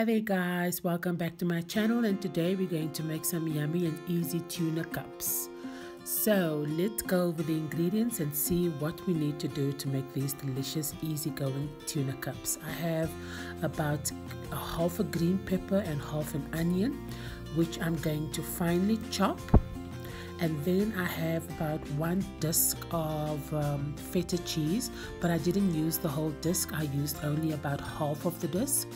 Hi there guys, welcome back to my channel and today we're going to make some yummy and easy tuna cups. So let's go over the ingredients and see what we need to do to make these delicious easy-going tuna cups. I have about a half a green pepper and half an onion which I'm going to finely chop and then I have about one disc of um, feta cheese but I didn't use the whole disc I used only about half of the disc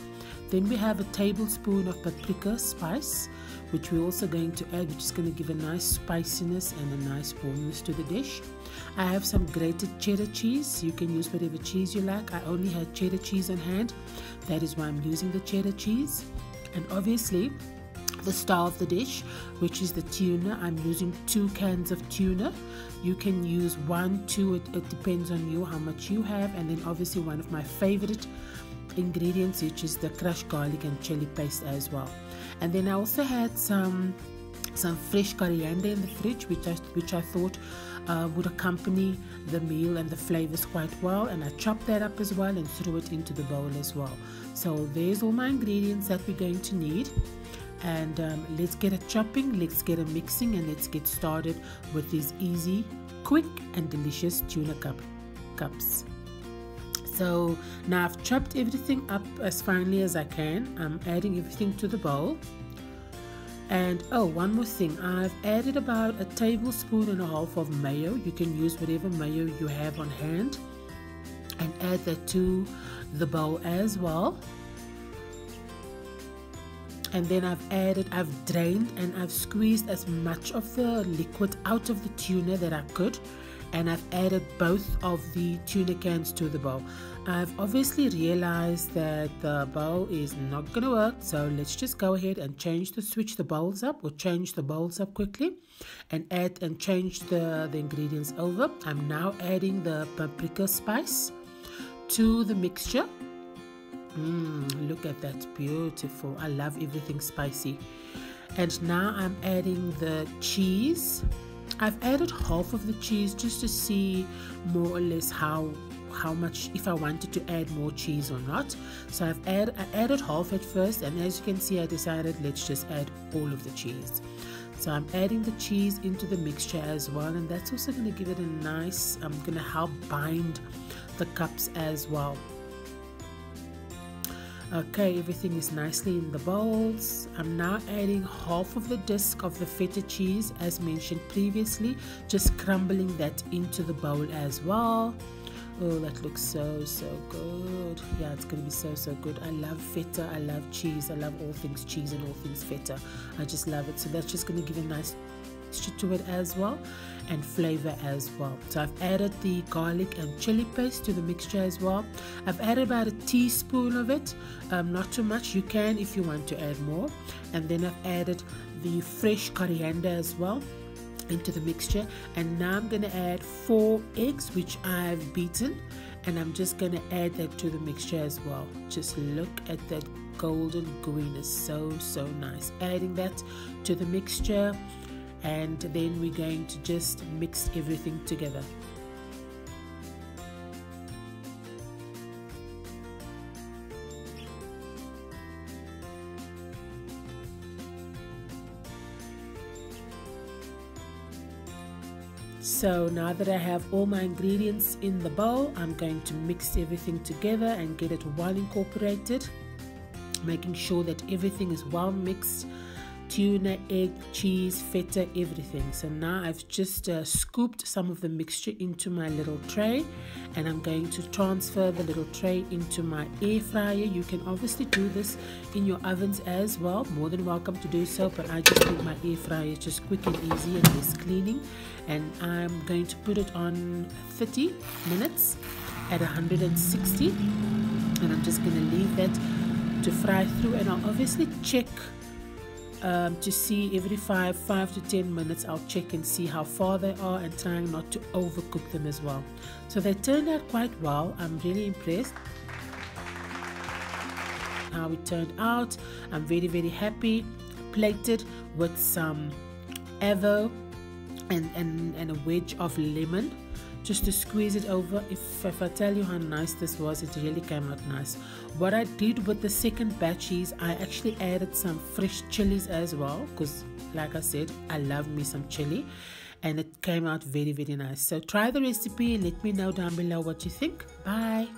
then we have a tablespoon of paprika spice, which we're also going to add, which is going to give a nice spiciness and a nice warmness to the dish. I have some grated cheddar cheese. You can use whatever cheese you like. I only had cheddar cheese on hand. That is why I'm using the cheddar cheese. And obviously, the star of the dish, which is the tuna. I'm using two cans of tuna. You can use one, two, it, it depends on you how much you have. And then obviously one of my favorite ingredients which is the crushed garlic and chili paste as well. And then I also had some some fresh coriander in the fridge which I, which I thought uh, would accompany the meal and the flavors quite well. And I chopped that up as well and threw it into the bowl as well. So there's all my ingredients that we're going to need. And um, let's get a chopping let's get a mixing and let's get started with these easy quick and delicious tuna cup cups so now I've chopped everything up as finely as I can. I'm adding everything to the bowl. And oh one more thing. I've added about a tablespoon and a half of mayo. You can use whatever mayo you have on hand and add that to the bowl as well. And then I've added, I've drained and I've squeezed as much of the liquid out of the tuna that I could and I've added both of the tuna cans to the bowl. I've obviously realized that the bowl is not going to work so let's just go ahead and change the switch the bowls up or change the bowls up quickly and add and change the, the ingredients over. I'm now adding the paprika spice to the mixture. Mmm, look at that, beautiful. I love everything spicy. And now I'm adding the cheese I've added half of the cheese just to see more or less how how much if I wanted to add more cheese or not. So I've add, I added half at first and as you can see I decided let's just add all of the cheese. So I'm adding the cheese into the mixture as well and that's also going to give it a nice um, I'm going to help bind the cups as well Okay, everything is nicely in the bowls. I'm now adding half of the disc of the feta cheese as mentioned previously, just crumbling that into the bowl as well. Oh, that looks so, so good. Yeah, it's going to be so, so good. I love feta. I love cheese. I love all things cheese and all things feta. I just love it. So that's just going to give a nice texture to it as well and flavor as well. So I've added the garlic and chili paste to the mixture as well. I've added about a teaspoon of it um, not too much. You can if you want to add more. And then I've added the fresh coriander as well into the mixture. And now I'm going to add four eggs which I've beaten. And I'm just going to add that to the mixture as well. Just look at that golden green. Is so so nice. Adding that to the mixture and then we're going to just mix everything together. So now that I have all my ingredients in the bowl, I'm going to mix everything together and get it well incorporated, making sure that everything is well mixed tuna, egg, cheese, feta, everything. So now I've just uh, scooped some of the mixture into my little tray and I'm going to transfer the little tray into my air fryer. You can obviously do this in your ovens as well. More than welcome to do so, but I just think my air fryer is just quick and easy and less cleaning. And I'm going to put it on 30 minutes at 160 and I'm just going to leave that to fry through and I'll obviously check um, to see every five five to ten minutes I'll check and see how far they are and trying not to overcook them as well. So they turned out quite well. I'm really impressed. How it turned out I'm very very happy. Plated with some avo and, and, and a wedge of lemon just to squeeze it over if, if I tell you how nice this was it really came out nice. What I did with the second batch is I actually added some fresh chilies as well because like I said I love me some chili and it came out very very nice. So try the recipe let me know down below what you think. Bye